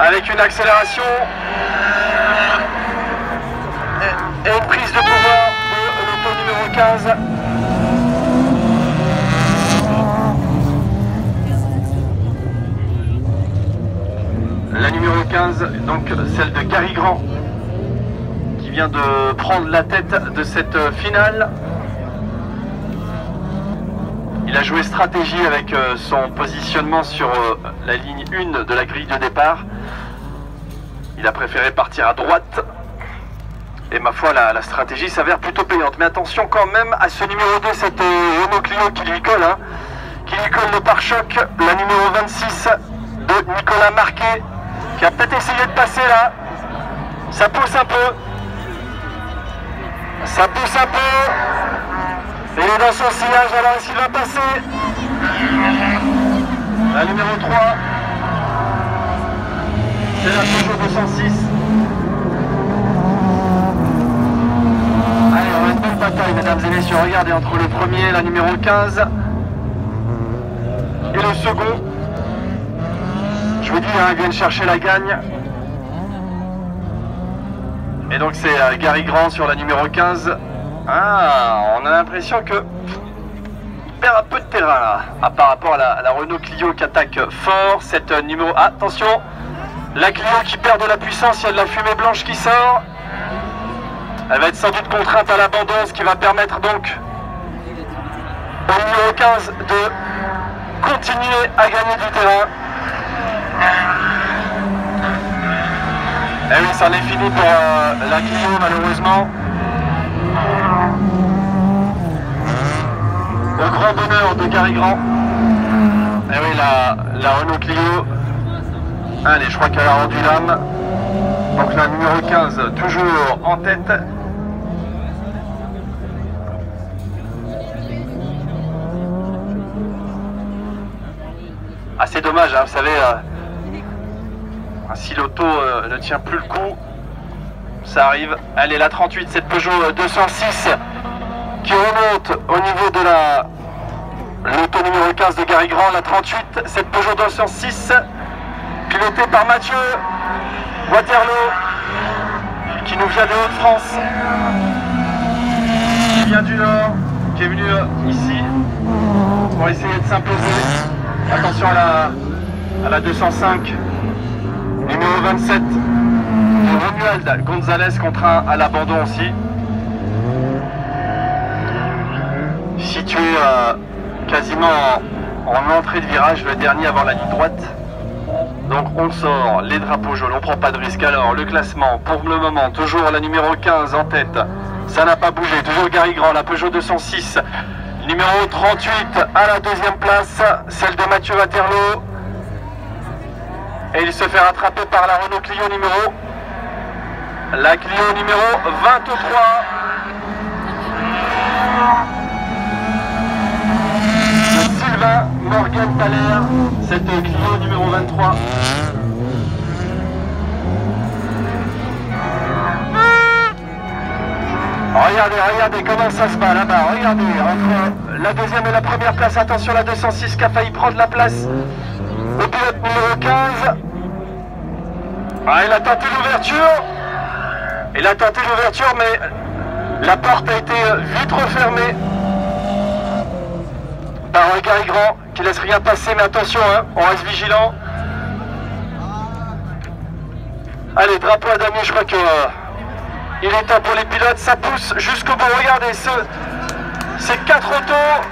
avec une accélération et une prise de pouvoir de l'auto numéro 15. La numéro 15, donc celle de Gary Grand, qui vient de prendre la tête de cette finale. Il a joué stratégie avec euh, son positionnement sur euh, la ligne 1 de la grille de départ. Il a préféré partir à droite. Et ma foi, la, stratégie s'avère plutôt payante. Mais attention quand même à ce numéro 2, cette euh, Renault Clio qui lui colle. Hein, qui lui colle le pare-choc. La numéro 26 de Nicolas Marquet qui a peut-être essayé de passer là. Ça pousse un peu. Ça pousse un peu. Est dans son sillage, alors est-ce qu'il va passer La numéro 3. C'est la Peugeot 206. Allez, on va une bonne bataille, mesdames et messieurs. Regardez, entre le premier, la numéro 15, et le second, je vous dis, hein, ils viennent chercher la gagne. Et donc c'est euh, Gary Grand sur la numéro 15. Ah, on a l'impression que perd un peu de terrain là, par rapport à la, Renault Clio qui attaque fort. Cette euh, numéro... attention La Clio qui perd de la puissance, il y a de la fumée blanche qui sort. Elle va être sans doute contrainte à l'abandon, ce qui va permettre donc au numéro 15 de continuer à gagner du terrain. Eh oui, ça en est fini pour euh, la Clio malheureusement. Au bonheur de Gary Grand. Eh oui, la, la Renault Clio. Allez, je crois qu'elle a rendu l'âme. Donc la numéro 15, toujours en tête. C'est dommage, hein, vous savez, euh, si l'auto euh, ne tient plus le coup, ça arrive. Allez, la 38, cette Peugeot 206 euh, qui remonte au niveau de la numéro 15 de Gary Grand, la 38, cette Peugeot 206 pilotée par Mathieu Waterloo qui nous vient de Haute-France, qui vient du Nord, qui est venu euh, ici pour essayer de s'imposer. Attention à la, à la 205 numéro 27, Romuald Gonzalez contraint à l'abandon aussi. Situé euh, quasiment en, entrée de virage, le dernier avant la ligne droite. Donc on sort les drapeaux jaunes, on prend pas de risque. Alors le classement, pour le moment, toujours la numéro 15 en tête. Ça n'a pas bougé, toujours Gary Grand, la Peugeot 206. Numéro 38 à la deuxième place, celle de Mathieu Waterloo. Et il se fait rattraper par la Renault Clio numéro. La Clio numéro 23. Morgan Thaler, cette Clio numéro 23. Regardez, regardez comment ça se passe là-bas. Regardez, entre la deuxième et la première place, attention la 206 qui a failli prendre la place au pilote numéro 15. Ah, il a tenté l'ouverture. Il a tenté l'ouverture, mais la porte a été vite refermée par un Gary Grand qui laisse rien passer. Mais attention, hein, on reste vigilant. Allez, drapeau à damier, je crois que euh, il est temps pour les pilotes. Ça pousse jusqu'au bout. Regardez ce, ces quatre autos